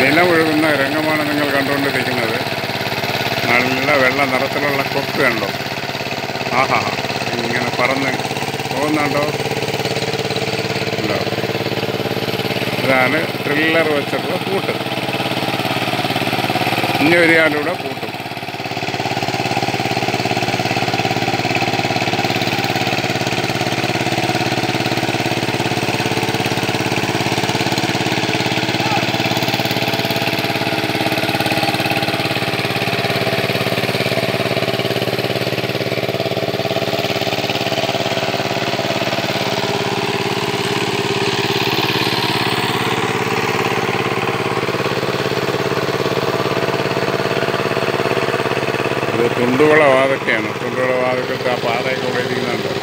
നിലമൊഴുകുന്ന രംഗമാണ് നിങ്ങൾ കണ്ടുകൊണ്ടിരിക്കുന്നത്. നല്ല വെള്ള നിറത്തിലുള്ള കൊക്ക് കണ്ടോ? ആഹാ ഇങ്ങനെ പറന്ന് പോകുന്നുണ്ടോ ഉണ്ടോ? ഇതാണ് ത്രില്ലർ വെച്ചിട്ടുള്ള കൂട്ട്. ഇനി ഒരാളിലൂടെ കൂട്ടും. ഇത് തുണ്ടുകുള വാതൊക്കെയാണ്. തുണ്ടുകുള വാതൊക്കെ ആ പാറയൊക്കെ ഉപയോഗിക്കുന്നുണ്ട്.